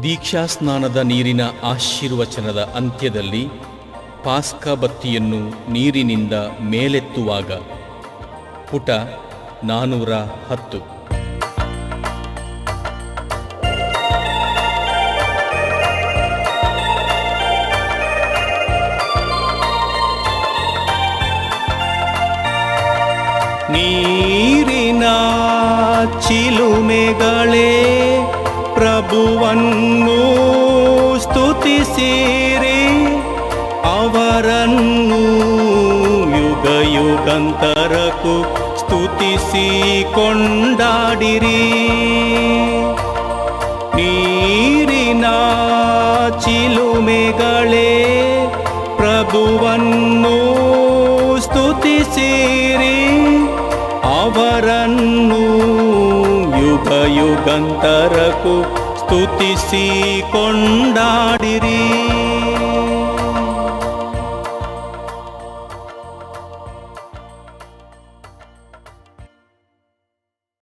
ದೀಕ್ಷಾಸ್ನಾನದ ನೀರಿನ ಆಶೀರ್ವಚನದ ಅಂತ್ಯದಲ್ಲಿ ಪಾಸ್ಕ ಬತ್ತಿಯನ್ನು ನೀರಿನಿಂದ ಮೇಲೆತ್ತುವಾಗ. ಪುಟ ನಾನೂರ ಹತ್ತು. ನೀರಿನ ಚಿಲುಮೆಗಳೇ ಪ್ರಭುವನ್ನು ಸ್ತುತಿಸಿರಿ ಅವರನ್ನು ಯುಗ ಯುಗಂತರಕ್ಕೂ ಸ್ತುತಿಸಿ ಕೊಂಡಾಡಿರಿ ನೀರಿನ ಚಿಲುಮೆಗಳೇ ಪ್ರಭುವನ್ನು ಸ್ತುತಿಸಿರಿ ಅವರನ್ನು ಯುಗ ಯುಗಂತರಕ್ಕೂ ಸ್ತುತಿಸಿ ಕೊಂಡಾಡಿರಿ.